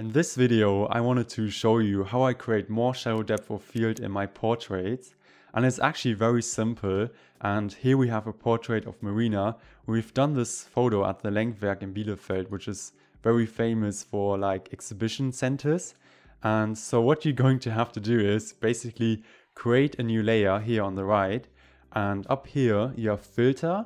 In this video, I wanted to show you how I create more shallow depth of field in my portraits. And it's actually very simple. And here we have a portrait of Marina. We've done this photo at the Lenkwerk in Bielefeld, which is very famous for like exhibition centers. And so what you're going to have to do is basically create a new layer here on the right. And up here you have filter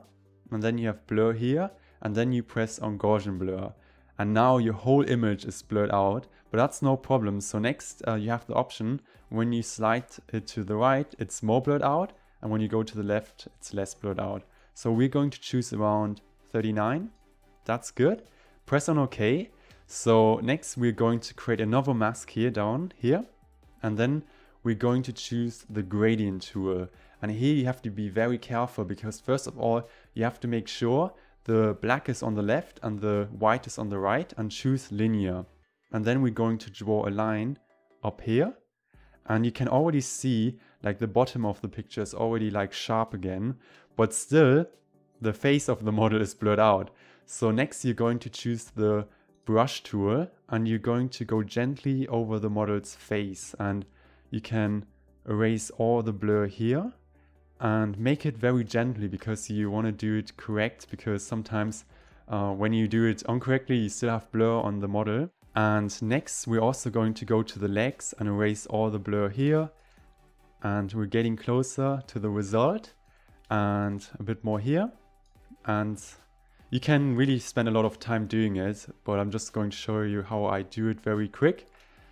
and then you have blur here and then you press on Gaussian blur and now your whole image is blurred out but that's no problem. So next uh, you have the option. When you slide it to the right it's more blurred out. And when you go to the left it's less blurred out. So we're going to choose around 39 that's good. Press on ok. So next we're going to create another mask here down here. And then we're going to choose the gradient tool. And here you have to be very careful because first of all you have to make sure the black is on the left and the white is on the right and choose linear. And then we're going to draw a line up here. And you can already see like the bottom of the picture is already like sharp again, but still the face of the model is blurred out. So next you're going to choose the brush tool and you're going to go gently over the model's face and you can erase all the blur here and make it very gently because you want to do it correct because sometimes uh, when you do it incorrectly you still have blur on the model. And next we're also going to go to the legs and erase all the blur here and we're getting closer to the result and a bit more here and you can really spend a lot of time doing it but I'm just going to show you how I do it very quick.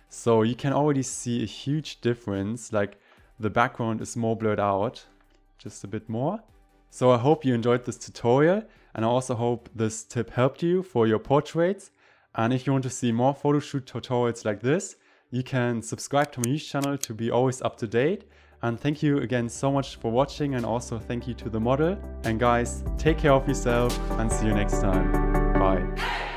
So you can already see a huge difference like the background is more blurred out just a bit more. So I hope you enjoyed this tutorial and I also hope this tip helped you for your portraits. And if you want to see more photoshoot tutorials like this, you can subscribe to my channel to be always up to date. And thank you again so much for watching and also thank you to the model. And guys, take care of yourself and see you next time. Bye.